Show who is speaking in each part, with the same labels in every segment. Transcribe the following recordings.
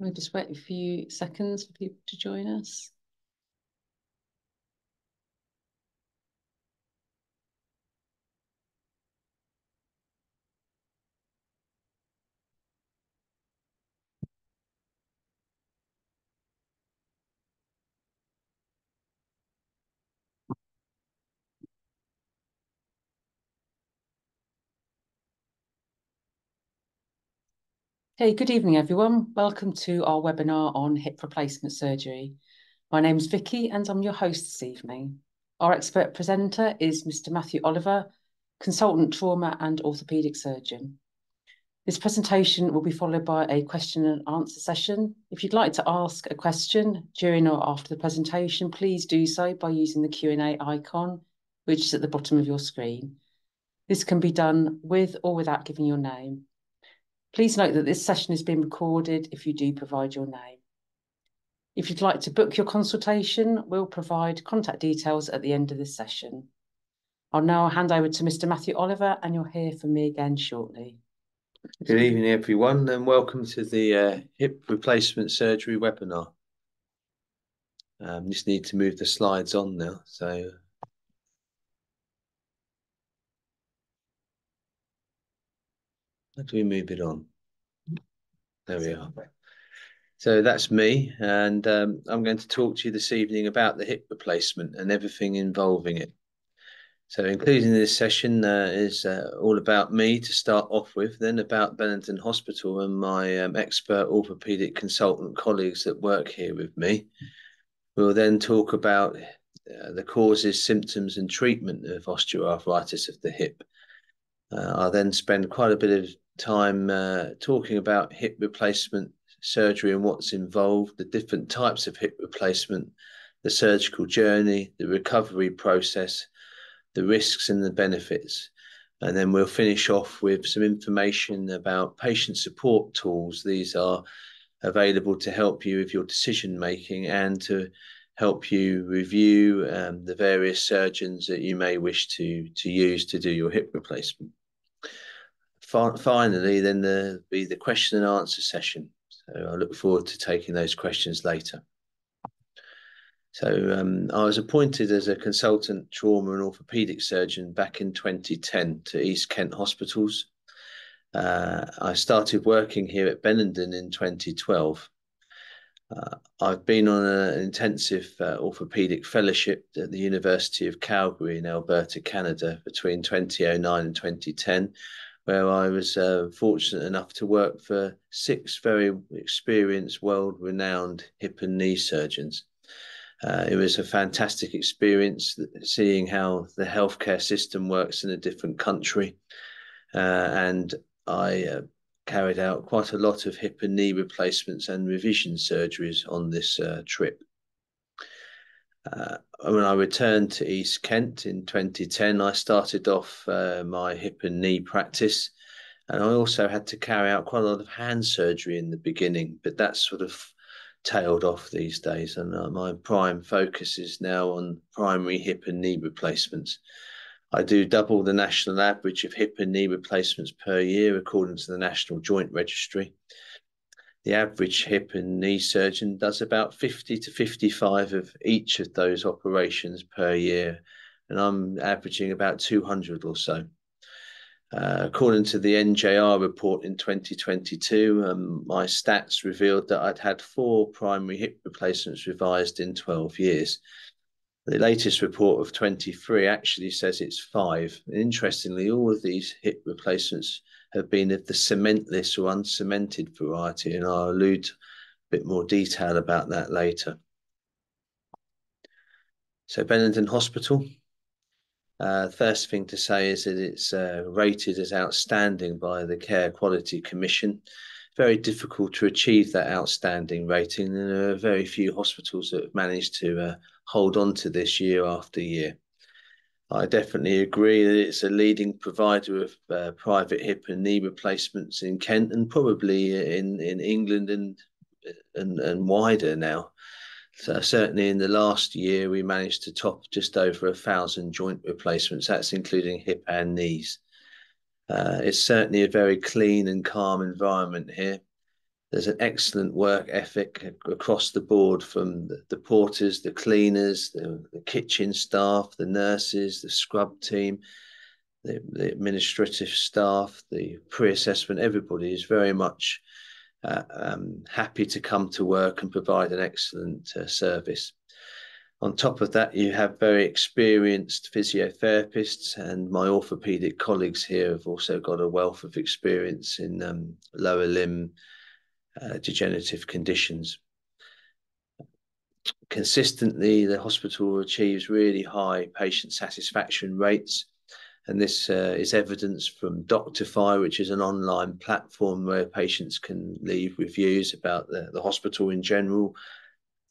Speaker 1: We'll just wait a few seconds for people to join us. Hey, good evening, everyone. Welcome to our webinar on hip replacement surgery. My name is Vicky and I'm your host this evening. Our expert presenter is Mr. Matthew Oliver, consultant trauma and orthopaedic surgeon. This presentation will be followed by a question and answer session. If you'd like to ask a question during or after the presentation, please do so by using the Q&A icon, which is at the bottom of your screen. This can be done with or without giving your name. Please note that this session is being recorded if you do provide your name. If you'd like to book your consultation, we'll provide contact details at the end of this session. I'll now hand over to Mr. Matthew Oliver, and you'll hear from me again shortly.
Speaker 2: Good evening, everyone, and welcome to the uh, hip replacement surgery webinar. Um, just need to move the slides on now. So How do we move it on? There we are. So that's me, and um, I'm going to talk to you this evening about the hip replacement and everything involving it. So, including this session uh, is uh, all about me to start off with, then about Benenden Hospital and my um, expert orthopaedic consultant colleagues that work here with me. We'll then talk about uh, the causes, symptoms, and treatment of osteoarthritis of the hip. Uh, I'll then spend quite a bit of time uh, talking about hip replacement surgery and what's involved, the different types of hip replacement, the surgical journey, the recovery process, the risks and the benefits. And then we'll finish off with some information about patient support tools. These are available to help you with your decision making and to help you review um, the various surgeons that you may wish to, to use to do your hip replacement finally, then there'll be the question and answer session. So I look forward to taking those questions later. So um, I was appointed as a consultant trauma and orthopaedic surgeon back in 2010 to East Kent Hospitals. Uh, I started working here at Benenden in 2012. Uh, I've been on an intensive uh, orthopaedic fellowship at the University of Calgary in Alberta, Canada between 2009 and 2010, where I was uh, fortunate enough to work for six very experienced, world renowned hip and knee surgeons. Uh, it was a fantastic experience seeing how the healthcare system works in a different country. Uh, and I uh, carried out quite a lot of hip and knee replacements and revision surgeries on this uh, trip. Uh, when I returned to East Kent in 2010, I started off uh, my hip and knee practice. And I also had to carry out quite a lot of hand surgery in the beginning, but that's sort of tailed off these days. And uh, my prime focus is now on primary hip and knee replacements. I do double the national average of hip and knee replacements per year, according to the National Joint Registry the average hip and knee surgeon does about 50 to 55 of each of those operations per year. And I'm averaging about 200 or so. Uh, according to the NJR report in 2022, um, my stats revealed that I'd had four primary hip replacements revised in 12 years. The latest report of 23 actually says it's five. And Interestingly, all of these hip replacements have been of the cementless or uncemented variety, and I'll allude a bit more detail about that later. So Benenden Hospital, uh, first thing to say is that it's uh, rated as outstanding by the Care Quality Commission. Very difficult to achieve that outstanding rating, and there are very few hospitals that have managed to uh, hold on to this year after year. I definitely agree that it's a leading provider of uh, private hip and knee replacements in Kent and probably in, in England and, and, and wider now. So certainly in the last year, we managed to top just over a thousand joint replacements. That's including hip and knees. Uh, it's certainly a very clean and calm environment here. There's an excellent work ethic across the board from the, the porters, the cleaners, the, the, kitchen staff, the nurses, the scrub team, the, the administrative staff, the pre-assessment. Everybody is very much uh, um, happy to come to work and provide an excellent uh, service. On top of that, you have very experienced physiotherapists, and my orthopedic colleagues here have also got a wealth of experience in um, lower limb uh, degenerative conditions. Consistently, the hospital achieves really high patient satisfaction rates, and this uh, is evidence from Doctify, which is an online platform where patients can leave reviews about the, the hospital in general,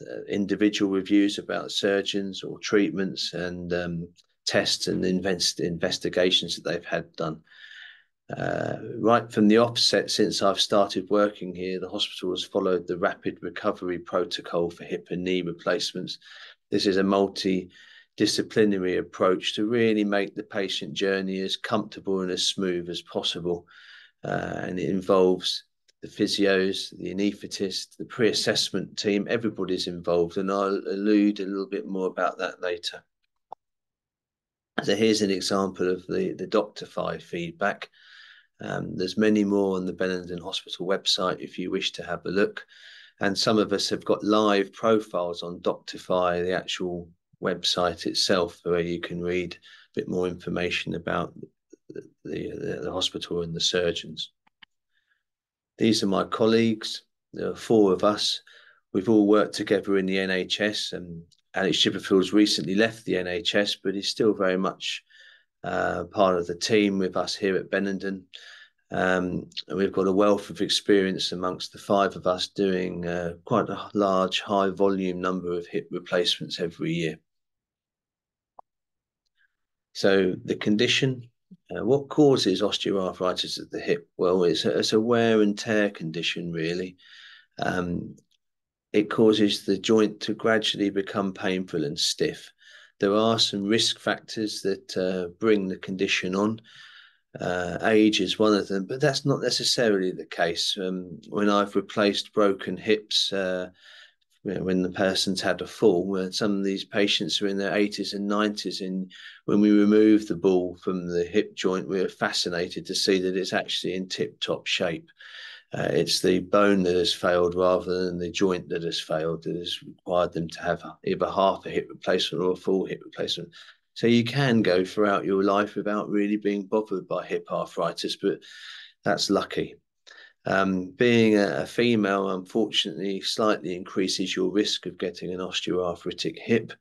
Speaker 2: uh, individual reviews about surgeons or treatments and um, tests and invest investigations that they've had done. Uh, right from the offset, since I've started working here, the hospital has followed the rapid recovery protocol for hip and knee replacements. This is a multidisciplinary approach to really make the patient journey as comfortable and as smooth as possible. Uh, and it involves the physios, the anaesthetist, the pre-assessment team, everybody's involved, and I'll allude a little bit more about that later. So here's an example of the, the Doctify feedback. Um, there's many more on the Benenden Hospital website if you wish to have a look. And some of us have got live profiles on Doctify, the actual website itself, where you can read a bit more information about the, the, the hospital and the surgeons. These are my colleagues. There are four of us. We've all worked together in the NHS, and Alex Chipperfield's recently left the NHS, but he's still very much uh, part of the team with us here at Benenden. Um, and we've got a wealth of experience amongst the five of us doing uh, quite a large, high volume number of hip replacements every year. So the condition uh, what causes osteoarthritis of the hip? Well, it's a, it's a wear and tear condition, really. Um, it causes the joint to gradually become painful and stiff. There are some risk factors that uh, bring the condition on. Uh, age is one of them, but that's not necessarily the case. Um, when I've replaced broken hips, uh, when the person's had a fall, some of these patients are in their 80s and 90s, and when we remove the ball from the hip joint, we're fascinated to see that it's actually in tip-top shape. Uh, it's the bone that has failed rather than the joint that has failed that has required them to have either half a hip replacement or a full hip replacement. So you can go throughout your life without really being bothered by hip arthritis, but that's lucky. Um, being a, a, female, unfortunately, slightly increases your risk of getting an osteoarthritic hip.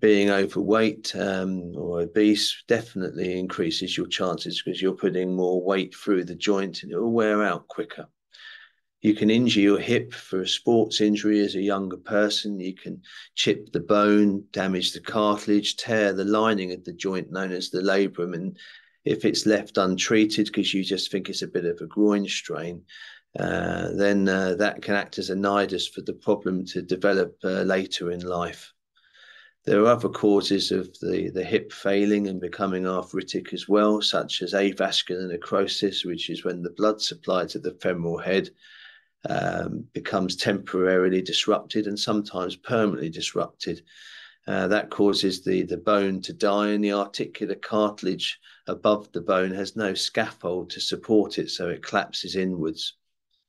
Speaker 2: Being overweight um, or obese definitely increases your chances because you're putting more weight through the joint and it will wear out quicker. You can injure your hip for a sports injury as a younger person. You can chip the bone, damage the cartilage, tear the lining of the joint known as the labrum, and if it's left untreated because you just think it's a bit of a groin strain, uh, then uh, that can act as a nidus for the problem to develop uh, later in life. There are other causes of the, the hip failing and becoming arthritic as well, such as avascular necrosis, which is when the blood supply to the femoral head um, becomes temporarily disrupted and sometimes permanently disrupted. Uh, that causes the, the bone to die, and the articular cartilage above the bone has no scaffold to support it, so it collapses inwards,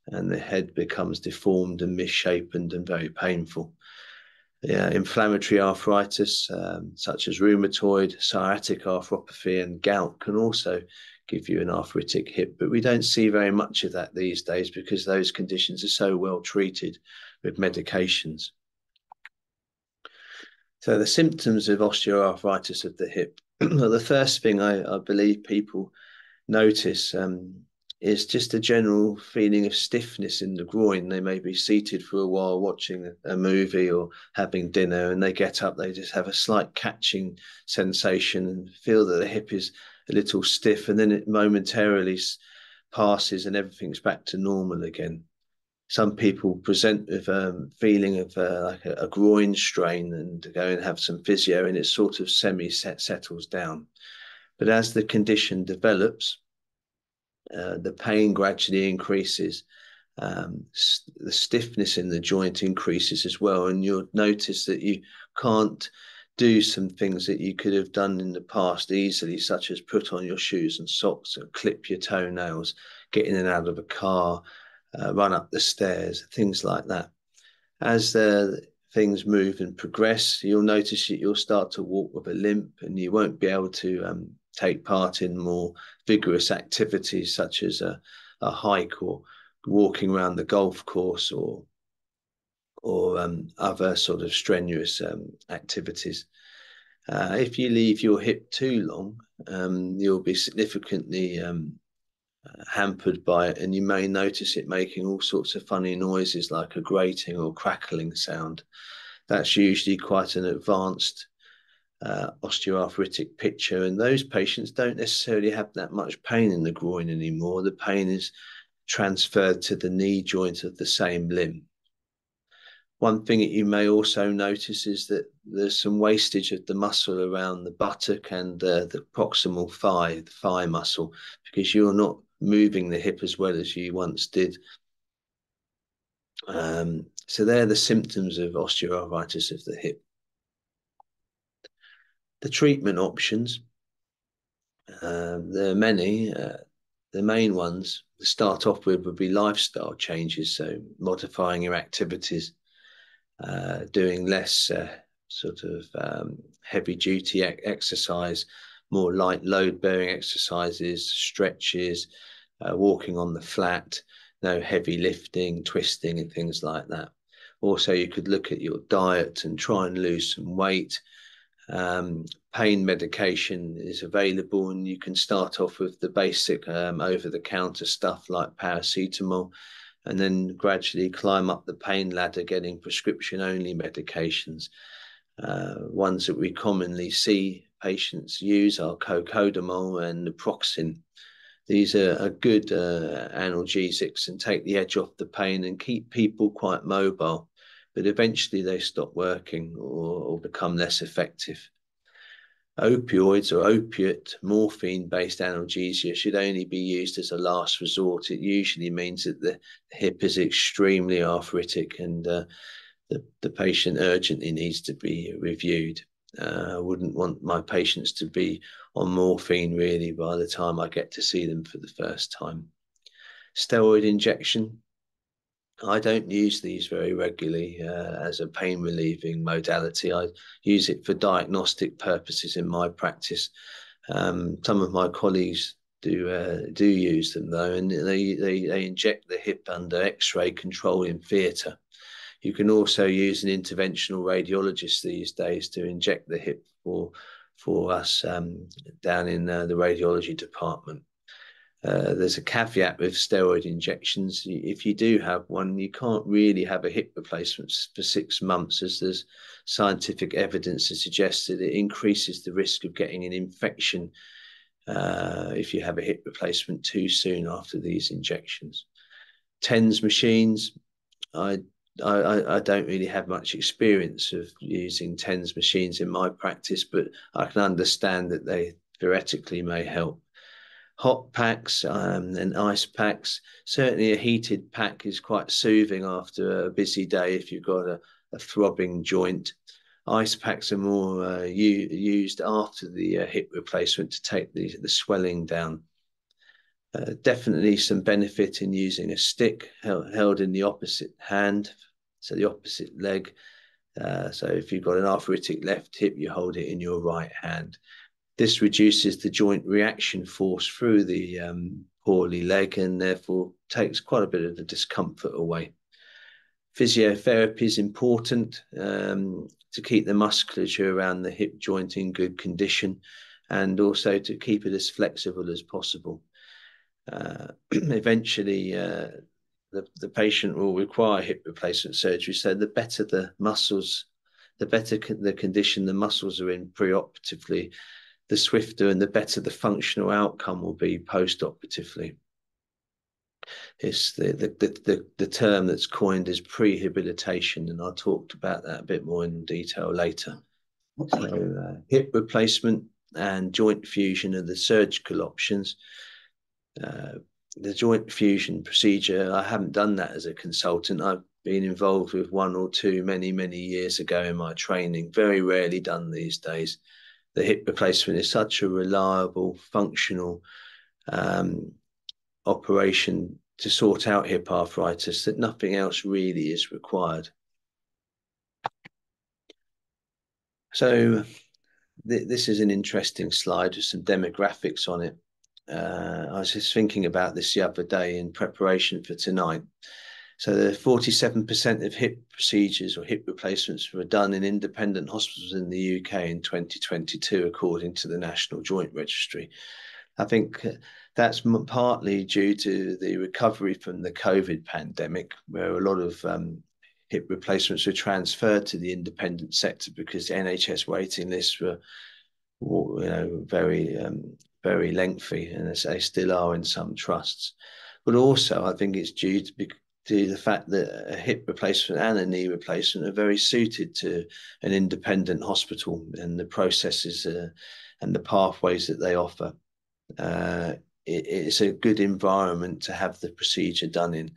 Speaker 2: and the head becomes deformed and misshapen and very painful. Yeah, inflammatory arthritis, um, such as rheumatoid, psoriatic arthropathy, and gout, can also give you an arthritic hip, but we don't see very much of that these days because those conditions are so well treated with medications. So the symptoms of osteoarthritis of the hip, the first thing I, I believe people notice um, is just a general feeling of stiffness in the groin. They may be seated for a while watching a movie or having dinner, and they get up, they just have a slight catching sensation and feel that the hip is a little stiff, and then it momentarily passes and everything's back to normal again some people present with a um, feeling of uh, like a, a, groin strain and go and have some physio and it sort of semi settles down. But as the condition develops, uh, the pain gradually increases um, the stiffness in the joint increases as well. And you'll notice that you can't do some things that you could have done in the past easily, such as put on your shoes and socks or clip your toenails, get in and out of a car, uh, run up the stairs, things like that. As the things move and progress, you'll notice that you'll start to walk with a limp and you won't be able to um, take part in more vigorous activities such as a, a hike or walking around the golf course or or um, other sort of strenuous um, activities. Uh, if you leave your hip too long, um, you'll be significantly um, hampered by it, and you may notice it making all sorts of funny noises like a grating or crackling sound. That's usually quite an advanced uh, osteoarthritic picture, and those patients don't necessarily have that much pain in the groin anymore. The pain is transferred to the knee joint of the same limb. One thing that you may also notice is that there's some wastage of the muscle around the buttock and uh, the proximal thigh, the thigh muscle, because you're not moving the hip as well as you once did. Um, so they're the symptoms of osteoarthritis of the hip. The treatment options, um, there are many. Uh, the main ones to start off with would be lifestyle changes, so modifying your activities, uh, doing less uh, sort of um, heavy duty exercise, more light load bearing exercises, stretches, uh, walking on the flat, no heavy lifting, twisting, and things like that. Also, you could look at your diet and try and lose some weight. Um, pain medication is available, and you can start off with the basic um, over the counter stuff like paracetamol, and then gradually climb up the pain ladder, getting prescription only medications. Uh, ones that we commonly see patients use are cocodamol and naproxen. These are, are good uh, analgesics and take the edge off the pain and keep people quite mobile, but eventually they stop working or, or become less effective. Opioids or opiate morphine based analgesia should only be used as a last resort. It usually means that the hip is extremely arthritic and uh, the, the patient urgently needs to be reviewed. Uh, I wouldn't want my patients to be on morphine really by the time I get to see them for the first time. Steroid injection. I don't use these very regularly uh, as a pain relieving modality. I use it for diagnostic purposes in my practice. Um, some of my colleagues do uh, do use them though, and they, they, they inject the hip under X-ray control in theatre. You can also use an interventional radiologist these days to inject the hip for for us um, down in uh, the radiology department. Uh, there's a caveat with steroid injections. If you do have one, you can't really have a hip replacement for six months, as there's scientific evidence that suggests that it increases the risk of getting an infection uh, if you have a hip replacement too soon after these injections. TENS machines, I I, I, don't really have much experience of using TENS machines in my practice, but I can understand that they theoretically may help. Hot packs um, and ice packs. Certainly, a heated pack is quite soothing after a busy day if you've got a, a throbbing joint. Ice packs are more uh, used after the uh, hip replacement to take the, the swelling down. Uh, definitely some benefit in using a stick held, held in the opposite hand so the opposite leg. Uh, so if you've got an arthritic left hip, you hold it in your right hand. This reduces the joint reaction force through the um, poorly leg and therefore takes quite a bit of the discomfort away. Physiotherapy is important um, to keep the musculature around the hip joint in good condition and also to keep it as flexible as possible. Uh, eventually, uh, the, the patient will require hip replacement surgery. So the better the muscles, the better the condition the muscles are in preoperatively, the swifter and the better the functional outcome will be postoperatively. It's the, the, the, the, term that's coined as prehabilitation, and I'll talk about that a bit more in detail later. So, uh, hip replacement and joint fusion are the surgical options. Uh, the joint fusion procedure, I haven't done that as a consultant. I've been involved with one or two many, many years ago in my training, very rarely done these days. The hip replacement is such a reliable, functional um, operation to sort out hip arthritis that nothing else really is required. So th this is an interesting slide with some demographics on it. Uh, I was just thinking about this the other day in preparation for tonight. So the 47% of hip procedures or hip replacements were done in independent hospitals in the UK in 2022, according to the National Joint Registry. I think uh, that's partly due to the recovery from the COVID pandemic, where a lot of um, hip replacements were transferred to the independent sector because NHS waiting lists were, you know, very um, very lengthy, and they still are in some trusts. But also, I think it's due to, to the fact that a hip replacement and a knee replacement are very suited to an independent hospital and the processes uh, and the pathways that they offer. Uh, it, it's a good environment to have the procedure done in.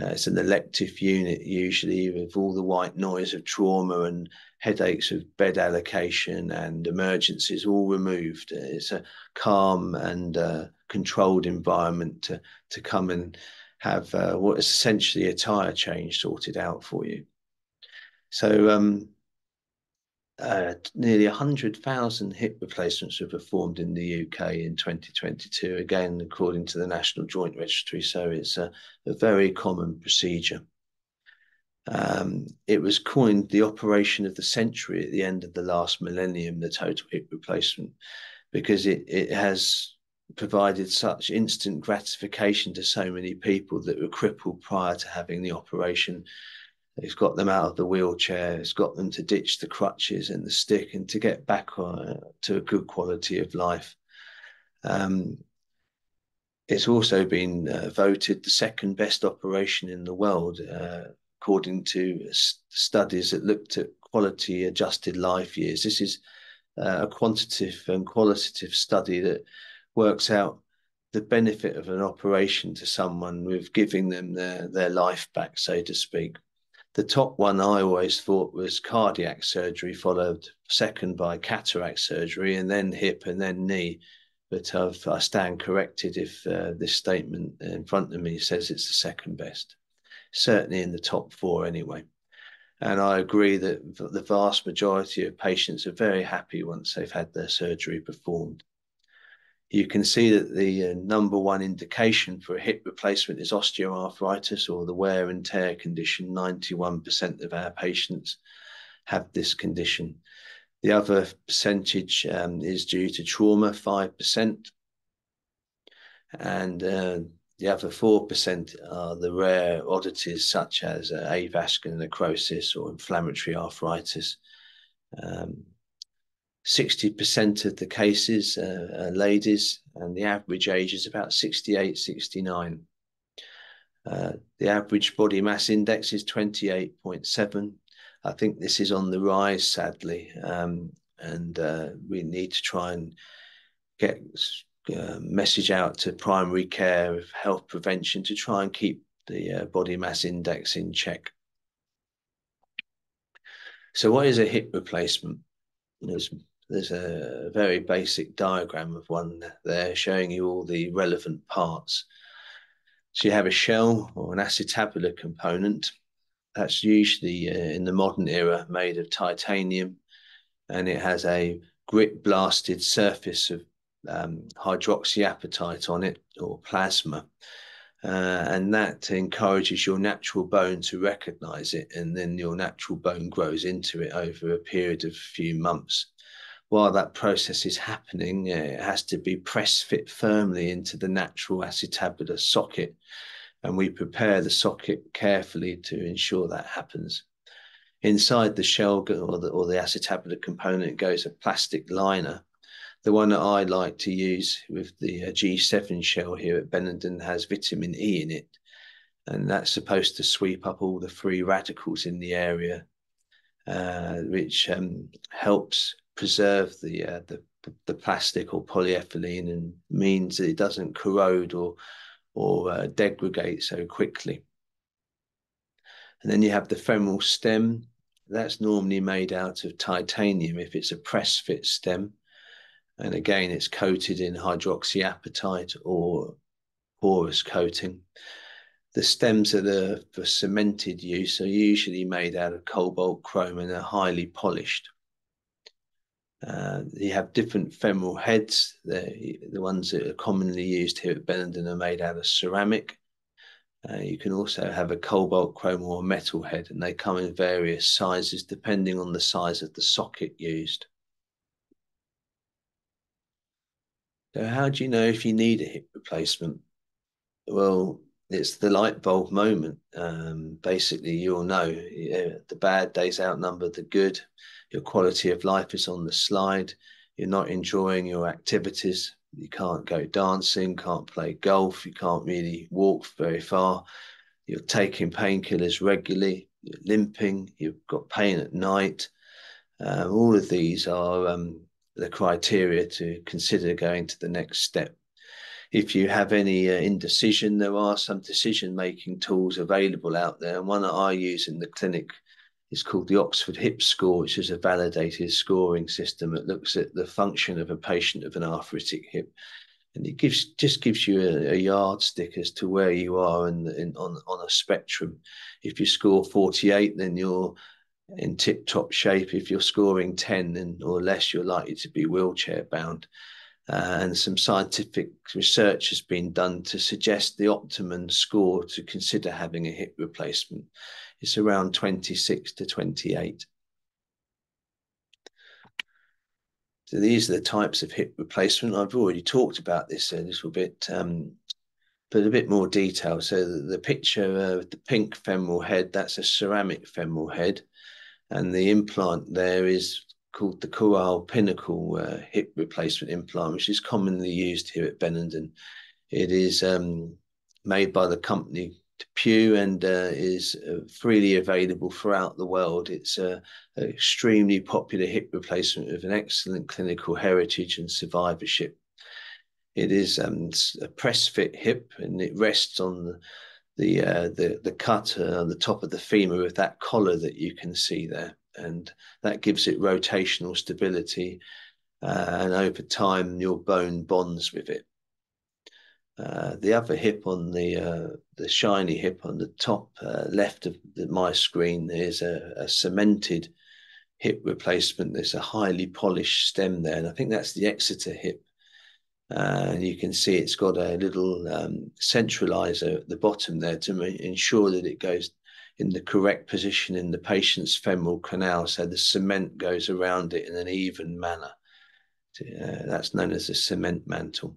Speaker 2: Uh, it's an elective unit usually with all the white noise of trauma and headaches of bed allocation and emergencies all removed. It's a calm and uh, controlled environment to, to come and have uh, what is essentially a tire change sorted out for you. So um, uh, nearly 100,000 hip replacements were performed in the UK in 2022, again, according to the National Joint Registry. So it's a, a very common procedure. Um, it was coined the operation of the century at the end of the last millennium, the total hip replacement, because it, it has provided such instant gratification to so many people that were crippled prior to having the operation it's got them out of the wheelchair. It's got them to ditch the crutches and the stick and to get back on, to a good quality of life. Um, it's also been uh, voted the second best operation in the world, uh, according to studies that looked at quality adjusted life years. This is uh, a quantitative and qualitative study that works out the benefit of an operation to someone with giving them their, their life back, so to speak the top one I always thought was cardiac surgery, followed second by cataract surgery, and then hip, and then knee. But I've, i stand corrected if uh, this statement in front of me says it's the second best. Certainly in the top four, anyway. And I agree that the vast majority of patients are very happy once they've had their surgery performed you can see that the uh, number one indication for a hip replacement is osteoarthritis or the wear and tear condition. 91% of our patients have this condition. The other percentage um, is due to trauma, 5%. And uh, the other 4% are the rare oddities such as uh, avascular necrosis or inflammatory arthritis. Um, 60% of the cases uh, are ladies, and the average age is about 68, 69. Uh, the average body mass index is 28.7. I think this is on the rise, sadly, um, and uh, we need to try and get a uh, message out to primary care health prevention to try and keep the uh, body mass index in check. So, what is a hip replacement? There's there's a very basic diagram of one there showing you all the relevant parts. So you have a shell or an acetabular component. That's usually uh, in the modern era made of titanium, and it has a grit blasted surface of um, hydroxyapatite on it or plasma. Uh, and that encourages your natural bone to recognize it, and then your natural bone grows into it over a period of a few months while that process is happening, it has to be press fit firmly into the natural acetabular socket. And we prepare the socket carefully to ensure that happens. Inside the shell or the, or the acetabular component goes a plastic liner. The one that I like to use with the uh, G7 shell here at Benenden has vitamin E in it. And that's supposed to sweep up all the free radicals in the area, uh, which um, helps preserve the, uh, the the plastic or polyethylene and means that it doesn't corrode or or uh, degrade so quickly. And then you have the femoral stem. That's normally made out of titanium if it's a press fit stem. And again, it's coated in hydroxyapatite or porous coating. The stems that are for cemented use are usually made out of cobalt chrome and are highly polished. Uh, you have different femoral heads. The, the ones that are commonly used here at Benenden are made out of ceramic. Uh, you can also have a cobalt chrome or metal head, and they come in various sizes depending on the size of the socket used. So, how do you know if you need a hip replacement? Well, it's the light bulb moment. Um, basically, you'll know the bad days outnumber the good. Your quality of life is on the slide. You're not enjoying your activities. You can't go dancing, can't play golf, you can't really walk very far. You're taking painkillers regularly, you're limping, you've got pain at night. Um, all of these are um, the criteria to consider going to the next step if you have any uh, indecision, there are some decision making tools available out there. And one that I use in the clinic is called the Oxford Hip Score, which is a validated scoring system that looks at the function of a patient of an arthritic hip. And it gives just gives you a, a yardstick as to where you are in, in, on, on a spectrum. If you score 48, then you're in tip top shape. If you're scoring 10 or less, you're likely to be wheelchair bound. Uh, and some scientific research has been done to suggest the optimum score to consider having a hip replacement. It's around 26 to 28. So these are the types of hip replacement. I've already talked about this a little bit, um, but a bit more detail. So the, the picture of the pink femoral head, that's a ceramic femoral head. And the implant there is called the Corail Pinnacle uh, hip replacement implant, which is commonly used here at Benenden. It is um, made by the company DePuy and uh, is uh, freely available throughout the world. It's an extremely popular hip replacement with an excellent clinical heritage and survivorship. It is um, a press fit hip and it rests on the the uh, the, the cut uh, on the top of the femur with that collar that you can see there and that gives it rotational stability. Uh, and over time, your bone bonds with it. Uh, the other hip on the uh, the shiny hip on the top uh, left of the, my screen there's a, a, cemented hip replacement. There's a highly polished stem there, and I think that's the Exeter hip. Uh, and you can see it's got a little um, centralizer at the bottom there to ensure that it goes in the correct position in the patient's femoral canal so the cement goes around it in an even manner. Uh, that's known as a cement mantle.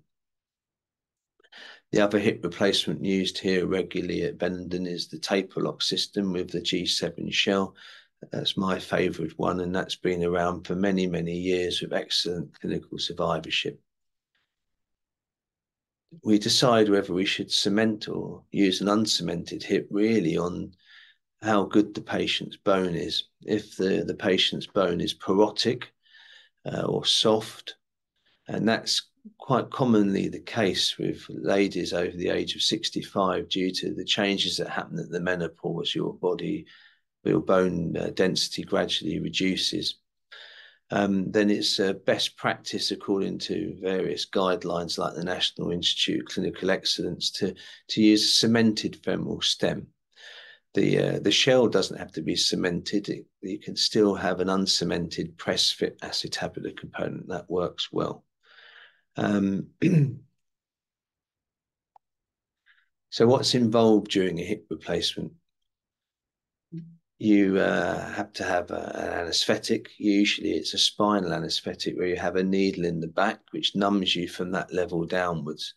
Speaker 2: The other hip replacement used here regularly at Benenden is the Taperloc system with the G7 shell. That's my favourite one, and that's been around for many, many years with excellent clinical survivorship. We decide whether we should cement or use an uncemented hip really on how good the patient's bone is. If the, the patient's bone is porotic uh, or soft, and that's quite commonly the case with ladies over the age of 65 due to the changes that happen at the menopause, your body, your bone uh, density gradually reduces. Um, then it's uh, best practice according to various guidelines like the National Institute of Clinical Excellence to, to use a cemented femoral stem the uh, the shell doesn't have to be cemented. It, you can still have an uncemented press fit acetabular component that works well. Um, so what's involved during a hip replacement? You uh, have to have a, an anesthetic. Usually it's a spinal anesthetic where you have a needle in the back which numbs you from that level downwards.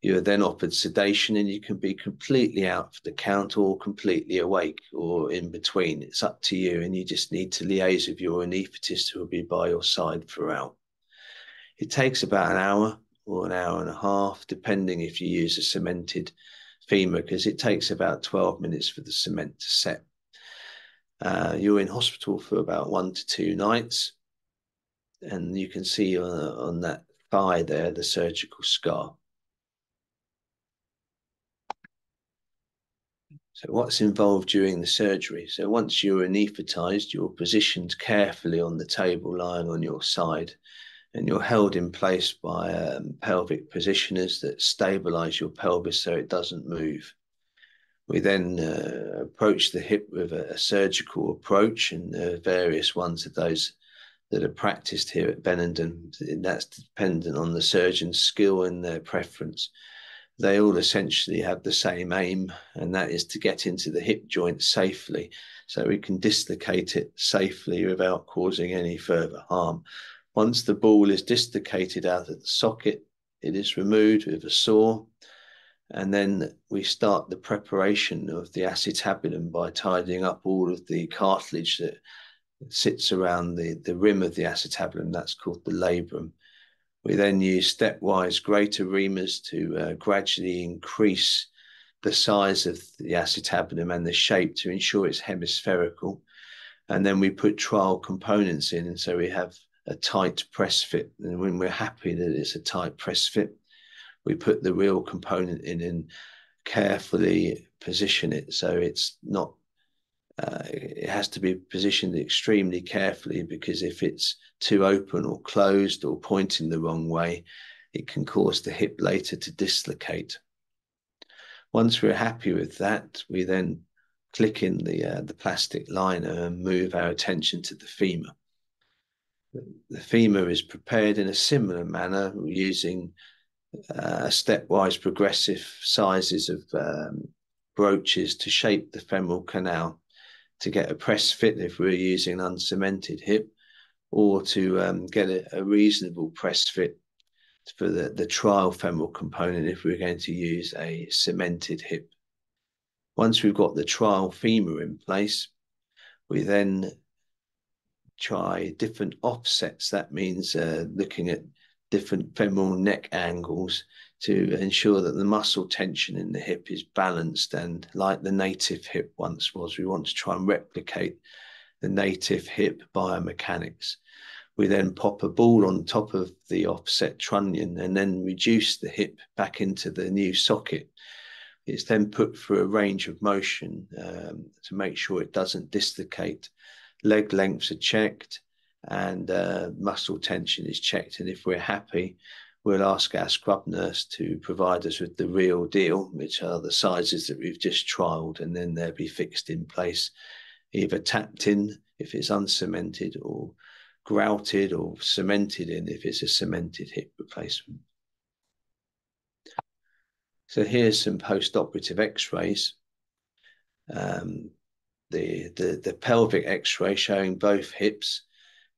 Speaker 2: You are then offered sedation and you can be completely out for the count or completely awake or in between. It's up to you, and you just need to liaise with your anaesthetist who will be by your side throughout. It takes about an hour or an hour and a half, depending if you use a cemented femur, because it takes about 12 minutes for the cement to set. Uh, you're in hospital for about one to two nights, and you can see on, on that thigh there the surgical scar. So what's involved during the surgery? So once you're anaesthetized, you're positioned carefully on the table lying on your side and you're held in place by um, pelvic positioners that stabilize your pelvis so it doesn't move. We then uh, approach the hip with a, a surgical approach, and are various ones of those that are practiced here at Benenden. That's dependent on the surgeon's skill and their preference. They all essentially have the same aim, and that is to get into the hip joint safely so we can dislocate it safely without causing any further harm. Once the ball is dislocated out of the socket, it is removed with a saw, and then we start the preparation of the acetabulum by tidying up all of the cartilage that sits around the, the rim of the acetabulum. That's called the labrum. We then use stepwise greater reamers to uh, gradually increase the size of the acetabulum and the shape to ensure it's hemispherical. And then we put trial components in. And so we have a tight press fit. And when we're happy that it's a tight press fit, we put the real component in and carefully position it so it's not uh, it has to be positioned extremely carefully because if it's too open or closed or pointing the wrong way, it can cause the hip later to dislocate. Once we're happy with that, we then click in the uh, the plastic liner and move our attention to the femur. The femur is prepared in a similar manner using uh, stepwise progressive sizes of um, broaches to shape the femoral canal to get a press fit if we're using an uncemented hip or to um, get a, a, reasonable press fit for the, the trial femoral component if we're going to use a cemented hip. Once we've got the trial femur in place, we then try different offsets. That means uh, looking at different femoral neck angles to ensure that the muscle tension in the hip is balanced and like the native hip once was. We want to try and replicate the native hip biomechanics. We then pop a ball on top of the offset trunnion and then reduce the hip back into the new socket. It's then put through a range of motion um, to make sure it doesn't dislocate. Leg lengths are checked and uh, muscle tension is checked. And if we're happy, we'll ask our scrub nurse to provide us with the real deal, which are the sizes that we've just trialed, and then they'll be fixed in place, either tapped in if it's uncemented, or grouted or cemented in if it's a cemented hip replacement. So here's some post-operative X-rays. Um, the, the, the pelvic X-ray showing both hips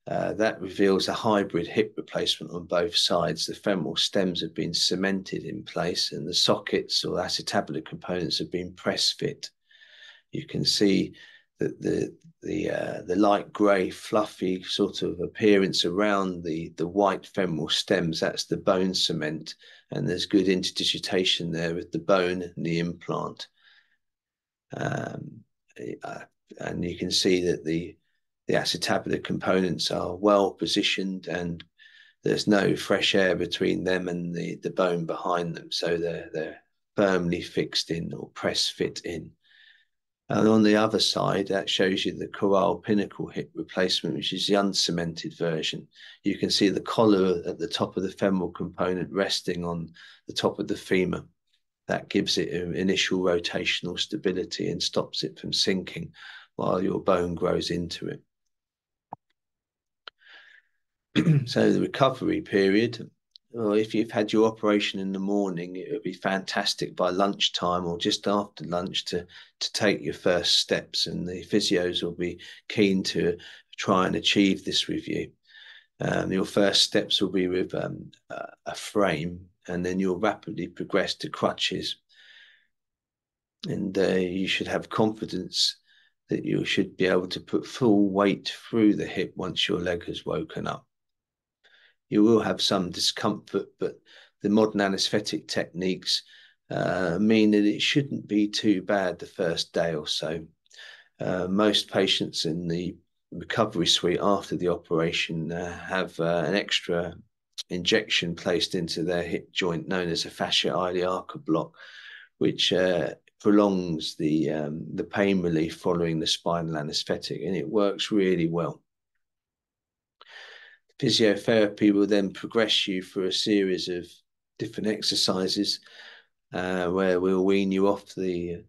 Speaker 2: uh, that reveals a hybrid hip replacement on both sides. The femoral stems have been cemented in place and the sockets or acetabular components have been press fit. You can see that the the uh, the light grey fluffy sort of appearance around the the white femoral stems that's the bone cement and there's good interdigitation there with the bone and the implant um, uh, and you can see that the the acetabular components are well positioned and there's no fresh air between them and the, the bone behind them. So they're, they're firmly fixed in or press fit in. And on the other side, that shows you the Corail Pinnacle hip replacement, which is the uncemented version. You can see the collar at the top of the femoral component resting on the top of the femur. That gives it initial rotational stability and stops it from sinking while your bone grows into it. so the recovery period, well, if you've had your operation in the morning, it would be fantastic by lunchtime or just after lunch to to take your first steps, and the physios will be keen to try and achieve this with you. Um, your first steps will be with um, a frame, and then you'll rapidly progress to crutches. And uh, you should have confidence that you should be able to put full weight through the hip once your leg has woken up you will have some discomfort, but the modern anesthetic techniques uh, mean that it shouldn't be too bad the first day or so. Uh, most patients in the recovery suite after the operation uh, have uh, an extra injection placed into their hip joint known as a fascia iliaca block, which uh, prolongs the um, the pain relief following the spinal anaesthetic, and it works really well. Physiotherapy will then progress you through a series of different exercises uh, where we'll wean you off the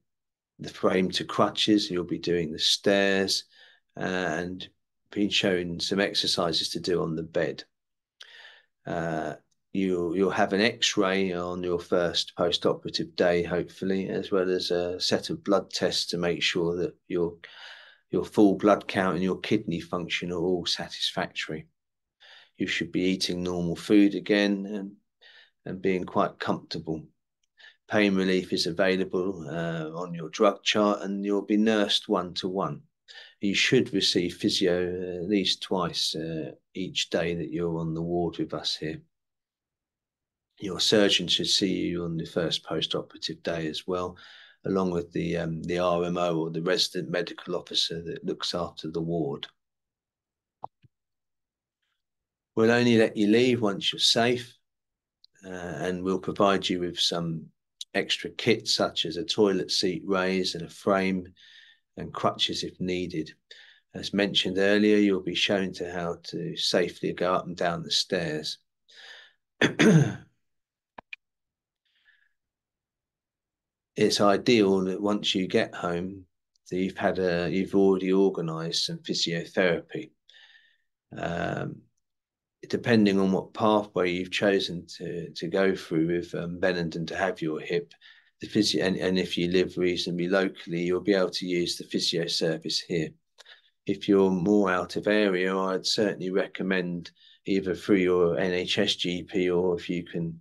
Speaker 2: the frame to crutches. You'll be doing the stairs and being shown some exercises to do on the bed. Uh, you'll you'll have an X-ray on your first post-operative day, hopefully, as well as a set of blood tests to make sure that your your full blood count and your kidney function are all satisfactory. You should be eating normal food again and and being quite comfortable. Pain relief is available uh, on your drug chart, and you'll be nursed one to one. You should receive physio at least twice uh, each day that you're on the ward with us here. Your surgeon should see you on the first post-operative day as well, along with the um, the RMO or the resident medical officer that looks after the ward. We'll only let you leave once you're safe, uh, and we'll provide you with some extra kit such as a toilet seat raise and a frame and crutches if needed. As mentioned earlier, you'll be shown to how to safely go up and down the stairs. it's ideal that once you get home, that you've had a you've already organised some physiotherapy. Um, depending on what pathway you've chosen to to go through with um, Benenden to have your hip, the physio and, and if you live reasonably locally, you'll be able to use the physio service here. If you're more out of area, I'd certainly recommend either through your NHS GP or if you can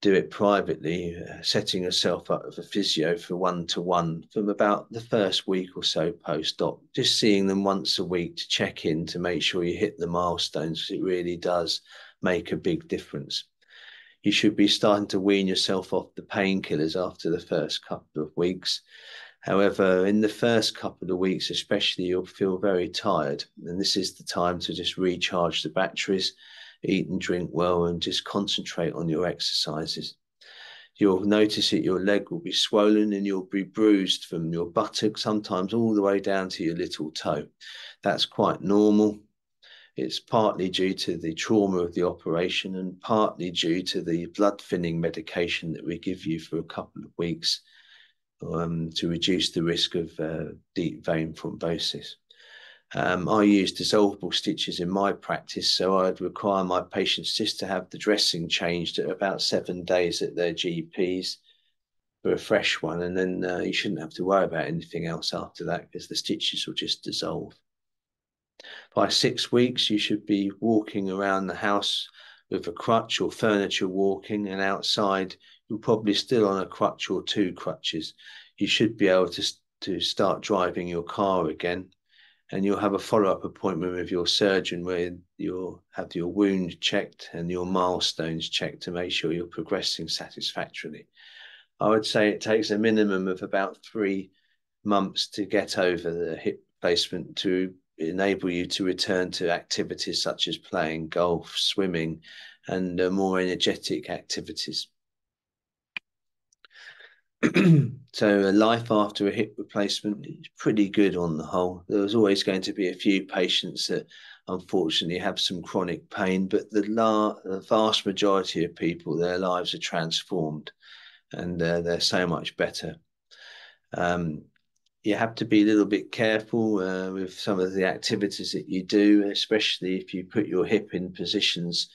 Speaker 2: do it privately, uh, setting yourself up with a physio for one to one from about the first week or so post op, just seeing them once a week to check in to make sure you hit the milestones. It really does make a big difference. You should be starting to wean yourself off the painkillers after the first couple of weeks. However, in the first couple of weeks, especially, you'll feel very tired, and this is the time to just recharge the batteries eat and drink well, and just concentrate on your exercises. You'll notice that your leg will be swollen and you'll be bruised from your buttock, sometimes all the way down to your little toe. That's quite normal. It's partly due to the trauma of the operation and partly due to the blood thinning medication that we give you for a couple of weeks um, to reduce the risk of uh, deep vein thrombosis. Um, I use dissolvable stitches in my practice, so I'd require my patients just to have the dressing changed at about seven days at their GPs for a fresh one, and then uh, you shouldn't have to worry about anything else after that because the stitches will just dissolve. By six weeks, you should be walking around the house with a crutch or furniture walking, and outside, you're probably still on a crutch or two crutches. You should be able to, to start driving your car again and you'll have a follow-up appointment with your surgeon where you'll have your wound checked and your milestones checked to make sure you're progressing satisfactorily. I would say it takes a minimum of about three months to get over the hip replacement to enable you to return to activities such as playing golf, swimming, and uh, more energetic activities. so a life after a hip replacement is pretty good on the whole. There's always going to be a few patients that unfortunately have some chronic pain, but the, la- the vast majority of people, their lives are transformed and uh, they're so much better. Um, you have to be a little bit careful uh, with some of the activities that you do, especially if you put your hip in positions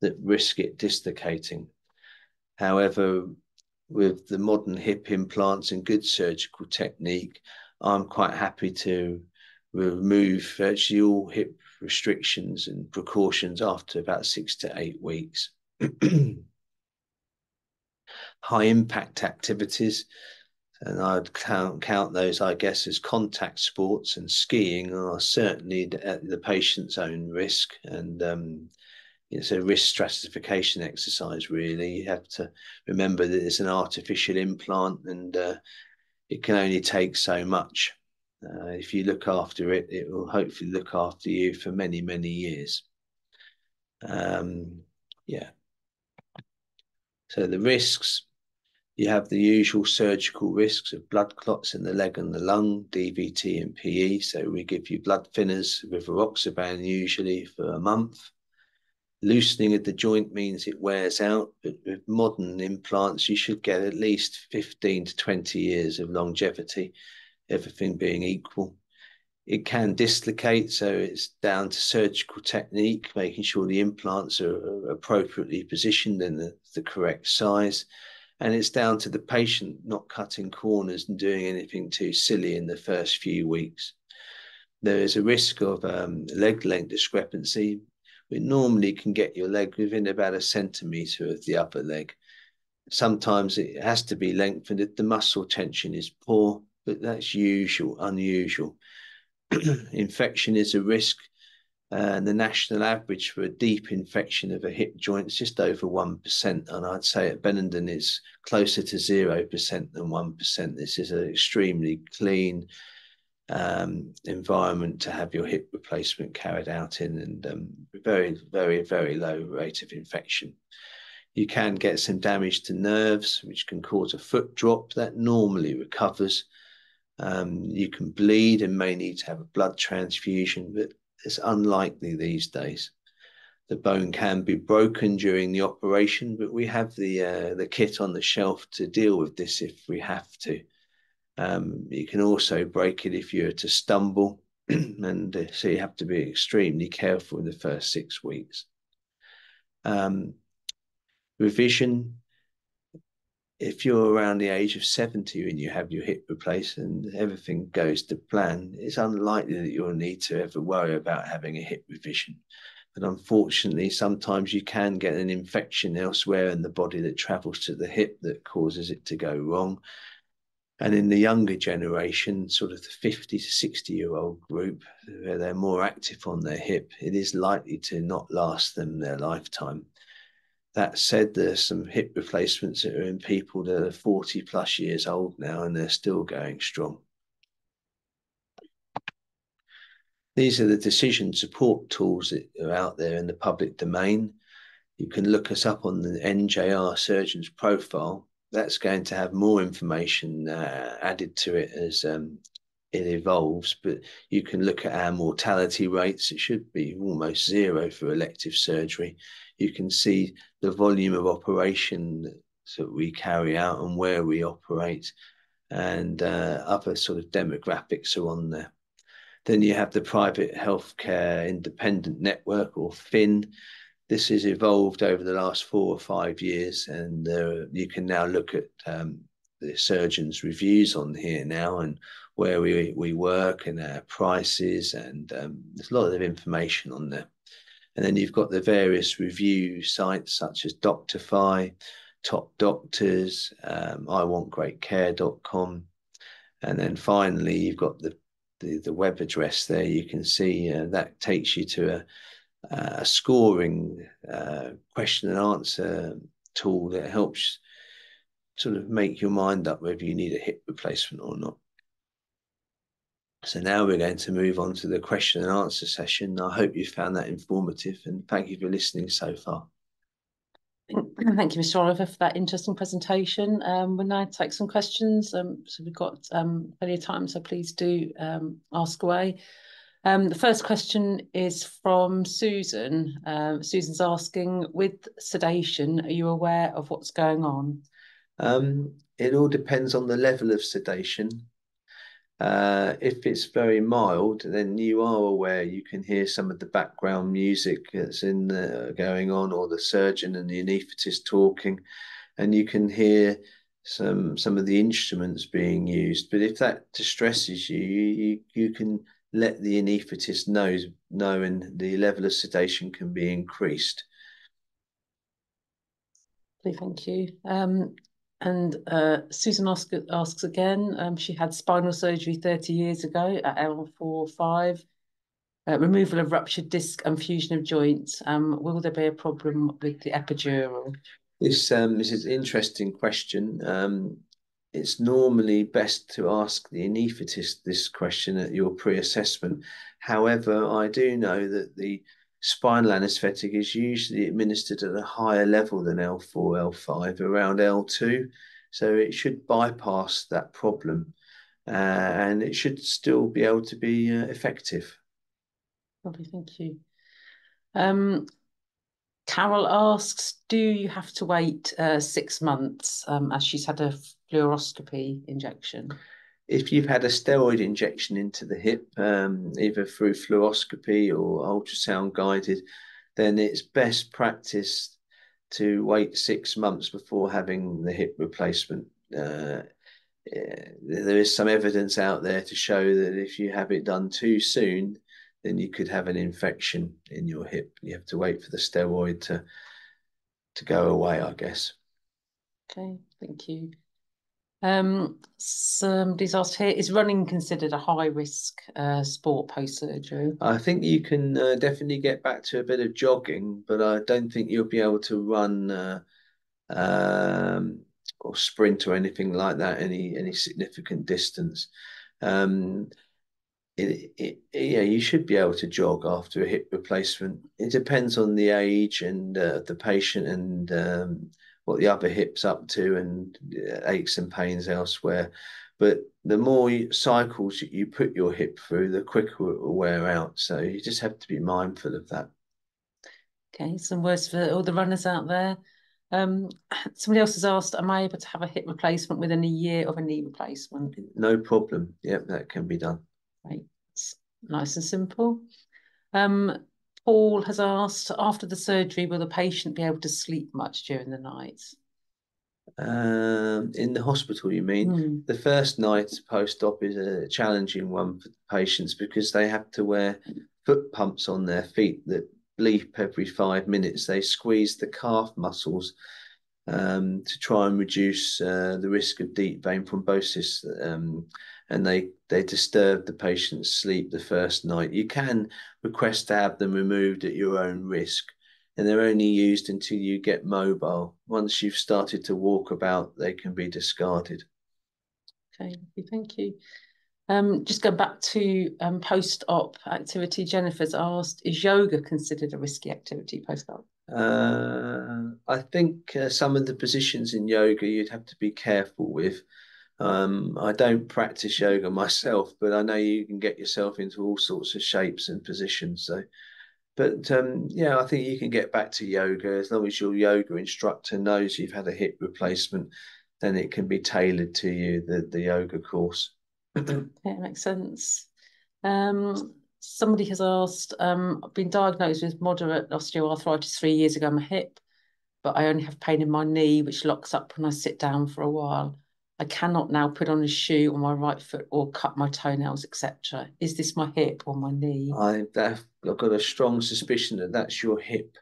Speaker 2: that risk it dislocating. However, with the modern hip implants and good surgical technique, I'm quite happy to remove virtually all hip restrictions and precautions after about six to eight weeks. High impact activities, and I'd count, count those, I guess, as contact sports and skiing are certainly at the patient's own risk. And um, it's a risk stratification exercise really. You have to remember that it's an artificial implant and uh, it can only take so much. Uh, if you look after it it will hopefully look after you for many many years. Um, yeah. So the risks You have the usual surgical risks of blood clots in the leg and the lung, DVT and PE. So we give you blood thinners with rivaroxaban usually for a month. Loosening of the joint means it wears out, but with modern implants, you should get at least 15 to 20 years of longevity, everything being equal. It can dislocate, so it's down to surgical technique, making sure the implants are appropriately positioned and the, the correct size and it's down to the patient not cutting corners and doing anything too silly in the first few weeks. There is a risk of um, leg length discrepancy. We normally can get your leg within about a centimetre of the upper leg. Sometimes it has to be lengthened if the muscle tension is poor, but that's usual, unusual. Infection is a risk and the national average for a deep infection of a hip joint is just over 1%. And I'd say at Benenden it's closer to 0% than 1%. This is an extremely clean um, environment to have your hip replacement carried out in and um, very, very, very low rate of infection. You can get some damage to nerves, which can cause a foot drop that normally recovers. Um, you can bleed and may need to have a blood transfusion, but it's unlikely these days. The bone can be broken during the operation, but we have the uh, the kit on the shelf to deal with this if we have to. Um, you can also break it if you're to stumble, and uh, so you have to be extremely careful in the first six weeks. Um, revision if you're around the age of 70 and you have your hip replaced and everything goes to plan, it's unlikely that you'll need to ever worry about having a hip revision. But unfortunately, sometimes you can get an infection elsewhere in the body that travels to the hip that causes it to go wrong. And in the younger generation, sort of the 50 to 60 year old group, where they're more active on their hip, it is likely to not last them their lifetime. That said, there's some hip replacements that are in people that are 40 plus years old now and they're still going strong. These are the decision support tools that are out there in the public domain. You can look us up on the NJR surgeon's profile. That's going to have more information uh, added to it as um, it evolves, but you can look at our mortality rates. It should be almost zero for elective surgery you can see the volume of operation that we carry out and where we operate, and uh, other sort of demographics are on there. Then you have the private healthcare independent network or PHIN. This has evolved over the last four or five years, and uh, you can now look at um, the surgeons' reviews on here now and where we, we work and our prices, and um, there's a lot of information on there. And then you've got the various review sites such as Doctify, Top Doctors, um, iwantgreatcare.com. And then finally, you've got the, the, the web address there. You can see uh, that takes you to a, a scoring uh, question and answer tool that helps sort of make your mind up whether you need a hip replacement or not. So now we're going to move on to the question and answer session. I hope you found that informative and thank you for listening so far.
Speaker 1: Thank you, Mr. Oliver, for that interesting presentation. Um, we'll now take some questions. Um, so we've got um, plenty of time, so please do um, ask away. Um, the first question is from Susan. Uh, Susan's asking, with sedation, are you aware of what's going on?
Speaker 2: Um, it all depends on the level of sedation. Uh, if it's very mild, then you are aware you can hear some of the background music that's in the, going on, or the surgeon and the anaesthetist talking, and you can hear some some of the instruments being used. But if that distresses you, you you can let the anaesthetist know know, and the level of sedation can be increased.
Speaker 1: Thank you. Um, and uh, Susan ask, asks again, um, she had spinal surgery 30 years ago at L45, uh, removal of ruptured disc and fusion of joints. Um, will there be a problem with the epidural?
Speaker 2: This, um, this is an interesting question. Um, it's normally best to ask the anaesthetist this question at your pre-assessment. However, I do know that the spinal anesthetic is usually administered at a higher level than L4, L5, around L2. So it should bypass that problem uh, and it should still be able to be uh, effective.
Speaker 1: Lovely, thank you. Um, Carol asks, do you have to wait uh, six months um, as she's had a fluoroscopy injection?
Speaker 2: If you've had a steroid injection into the hip, um, either through fluoroscopy or ultrasound guided, then it's best practice to wait six months before having the hip replacement. Uh, there is some evidence out there to show that if you have it done too soon, then you could have an infection in your hip. You have to wait for the steroid to to go away, I guess.
Speaker 1: Okay, thank you. Um, somebody's asked here: Is running considered a high risk uh, sport post surgery?
Speaker 2: I think you can uh, definitely get back to a bit of jogging, but I don't think you'll be able to run uh, um, or sprint or anything like that any any significant distance. Um, it, it, yeah, you should be able to jog after a hip replacement. It depends on the age and uh, the patient and um, what the upper hip's up to and uh, aches and pains elsewhere. But the more cycles you put your hip through, the quicker it will wear out. So you just have to be mindful of that.
Speaker 1: Okay, some words for all the runners out there. Um, somebody else has asked, am I able to have a hip replacement within a year of a knee replacement?
Speaker 2: No problem. Yep, that can be done.
Speaker 1: Right, it's nice and simple. Um, Paul has asked, after the surgery, will the patient be able to sleep much during the night?
Speaker 2: Um, in the hospital, you mean? Mm. The first night post-op is a challenging one for patients because they have to wear foot pumps on their feet that bleep every five minutes. They squeeze the calf muscles um, to try and reduce uh, the risk of deep vein thrombosis. Um, and they, they disturb the patient's sleep the first night. You can request to have them removed at your own risk, and they're only used until you get mobile. Once you've started to walk about, they can be discarded.
Speaker 1: Okay, thank you. Um, just go back to um, post-op activity. Jennifer's asked, is yoga considered a risky activity post-op?
Speaker 2: Uh, I think uh, some of the positions in yoga you'd have to be careful with. Um, I don't practice yoga myself, but I know you can get yourself into all sorts of shapes and positions. So, but um, yeah, I think you can get back to yoga as long as your yoga instructor knows you've had a hip replacement. Then it can be tailored to you the the yoga course
Speaker 1: yeah, makes sense. Um, somebody has asked, um, I've been diagnosed with moderate osteoarthritis three years ago in my hip, but I only have pain in my knee, which locks up when I sit down for a while. I cannot now put on a shoe on my right foot or cut my toenails, etc. Is this my hip or my knee?
Speaker 2: I, have got a strong suspicion that that's your hip.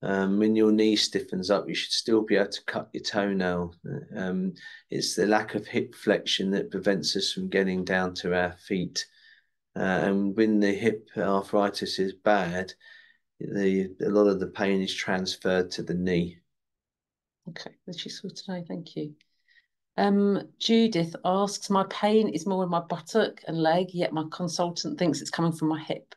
Speaker 2: Um, when your knee stiffens up, you should still be able to cut your toenail. Um, it's the lack of hip flexion that prevents us from getting down to our feet. Uh, and when the hip arthritis is bad, the a lot of the pain is transferred to the knee.
Speaker 1: Okay, that's useful to know. Thank you. Um, Judith asks, my pain is more in my buttock and leg, yet my consultant thinks it's coming from my hip.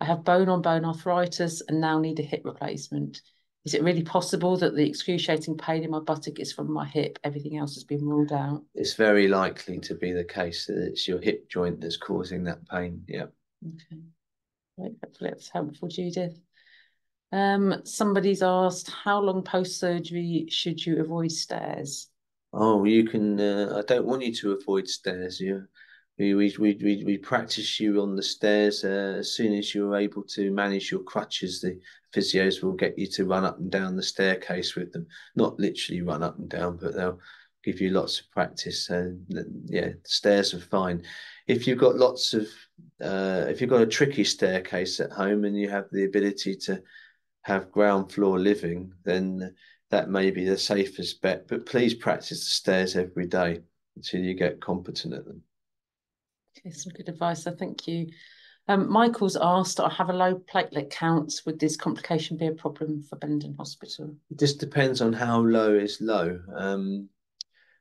Speaker 1: I have bone on bone arthritis and now need a hip replacement. Is it really possible that the excruciating pain in my buttock is from my hip? Everything else has been ruled out.
Speaker 2: It's very likely to be the case that it's your hip joint that's causing that pain. Yeah.
Speaker 1: Okay. Right. Hopefully that's helpful, Judith. Um, somebody's asked, how long post surgery should you avoid stairs?
Speaker 2: Oh, you can. Uh, I don't want you to avoid stairs. You we we we we practice you on the stairs uh, as soon as you're able to manage your crutches. The physios will get you to run up and down the staircase with them, not literally run up and down, but they'll give you lots of practice. So yeah, stairs are fine. If you've got lots of, uh, if you've got a tricky staircase at home and you have the ability to have ground floor living, then that may be the safest bet. But please practice the stairs every day until you get competent at them.
Speaker 1: Okay, some good advice. I thank you. Um, Michael's asked, I have a low platelet count. Would this complication be a problem for Benenden Hospital?
Speaker 2: It just depends on how low is low. Um,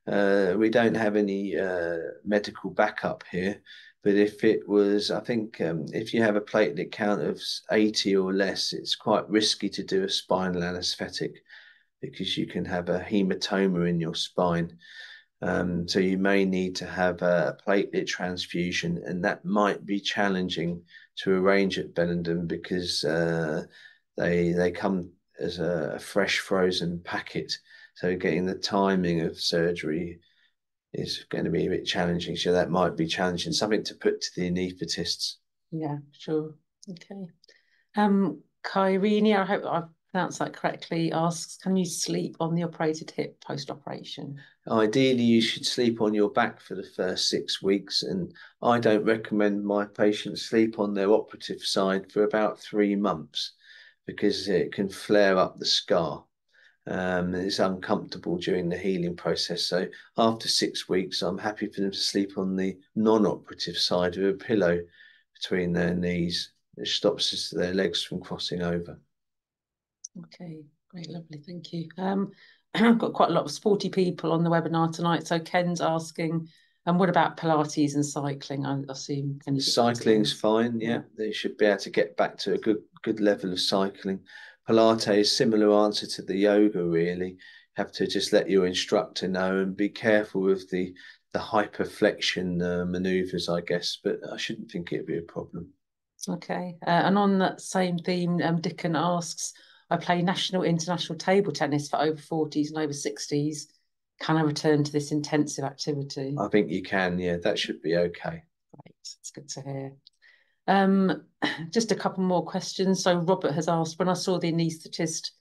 Speaker 2: uh, we don't have any uh, medical backup here, but if it was, I think um, if you have a platelet count of 80 or less, it's quite risky to do a spinal anaesthetic. Because you can have a hematoma in your spine. Um, so you may need to have a platelet transfusion, and that might be challenging to arrange at Benenden because uh, they they come as a, fresh frozen packet. So getting the timing of surgery is going to be a bit challenging. So that might be challenging. Something to put to the anaesthetists.
Speaker 1: Yeah, sure. Okay. Um, Kairini, I hope I've pronounced that correctly, asks, can you sleep on the operated hip post-operation?
Speaker 2: Ideally, you should sleep on your back for the first six weeks. And I don't recommend my patients sleep on their operative side for about three months because it can flare up the scar. Um, it's uncomfortable during the healing process. So after six weeks, I'm happy for them to sleep on the non-operative side with a pillow between their knees. It stops their legs from crossing over.
Speaker 1: Okay, great, lovely, thank you. Um, I've got quite a lot of sporty people on the webinar tonight. So Ken's asking, and um, what about Pilates and cycling? I assume
Speaker 2: cycling's fine. Yeah, they should be able to get back to a good good level of cycling. Pilates, similar answer to the yoga, really. Have to just let your instructor know and be careful with the the hyperflexion uh, maneuvers, I guess. But I shouldn't think it'd be a problem.
Speaker 1: Okay, uh, and on that same theme, um, Dickon asks, I play national, international table tennis for over 40s and over 60s. Can I return to this intensive activity?
Speaker 2: I think you can, yeah, that should be okay.
Speaker 1: Great, it's good to hear. Um, just a couple more questions. So Robert has asked, when I saw the anaesthetist,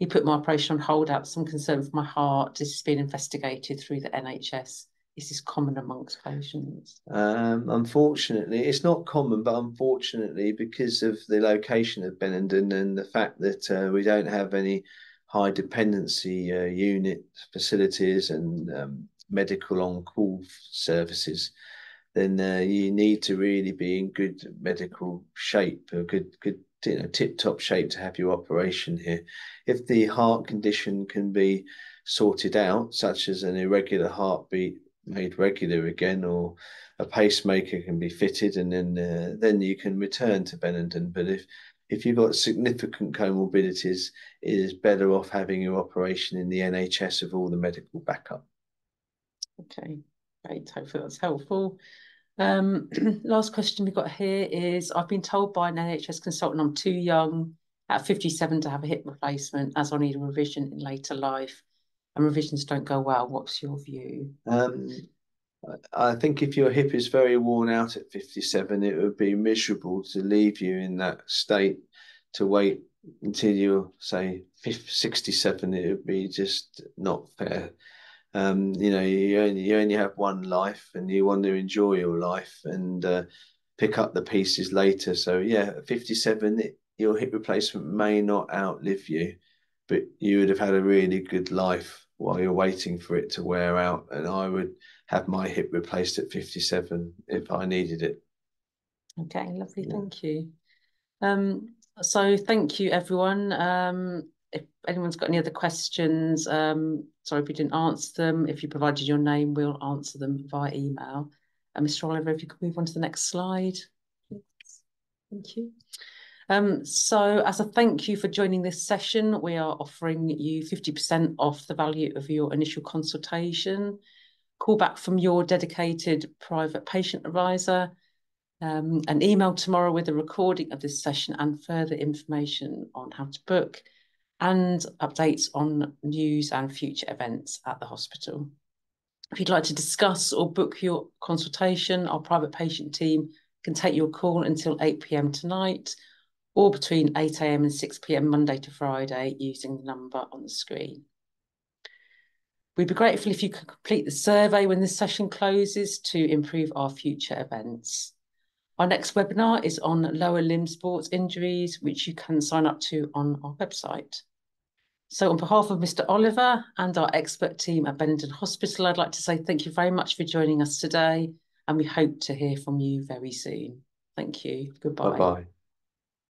Speaker 1: he put my operation on hold out some concern for my heart. This has been investigated through the NHS. Is this common amongst patients?
Speaker 2: Um, unfortunately, it's not common, but unfortunately, because of the location of Benenden and the fact that uh, we don't have any high dependency uh, unit facilities and um, medical on call services, then uh, you need to really be in good medical shape, a good good you know tip top shape to have your operation here. If the heart condition can be sorted out, such as an irregular heartbeat made regular again, or a pacemaker can be fitted, and then uh, then you can return to Benenden. But if if you've got significant comorbidities, it is better off having your operation in the NHS with all the medical backup.
Speaker 1: Okay, great. Hopefully that's helpful. Um, last question we've got here is I've been told by an NHS consultant I'm too young at 57 to have a hip replacement as I need a revision in later life and revisions don't go well. What's your view?
Speaker 2: Um, I think if your hip is very worn out at 57, it would be miserable to leave you in that state to wait until you're, say, 50, 67. It would be just not fair. Um, you know, you only, you only have one life and you want to enjoy your life and uh, pick up the pieces later. So, yeah, 57, it, your hip replacement may not outlive you but you would have had a really good life while you're waiting for it to wear out. And I would have my hip replaced at 57 if I needed it.
Speaker 1: Okay, lovely. Yeah. Thank you. Um, so thank you, everyone. Um, if anyone's got any other questions, um, sorry if we didn't answer them. If you provided your name, we'll answer them via email. And uh, Mr. Oliver, if you could move on to the next slide. Thank you. Um, so as a thank you for joining this session, we are offering you 50% off the value of your initial consultation. Call back from your dedicated private patient advisor. Um, an email tomorrow with a recording of this session and further information on how to book and updates on news and future events at the hospital. If you'd like to discuss or book your consultation, our private patient team can take your call until 8 p.m. tonight or between 8am and 6pm Monday to Friday using the number on the screen. We'd be grateful if you could complete the survey when this session closes to improve our future events. Our next webinar is on lower limb sports injuries, which you can sign up to on our website. So on behalf of Mr. Oliver and our expert team at Benenden Hospital, I'd like to say thank you very much for joining us today, and we hope to hear from you very soon. Thank you. Goodbye.
Speaker 2: Bye-bye.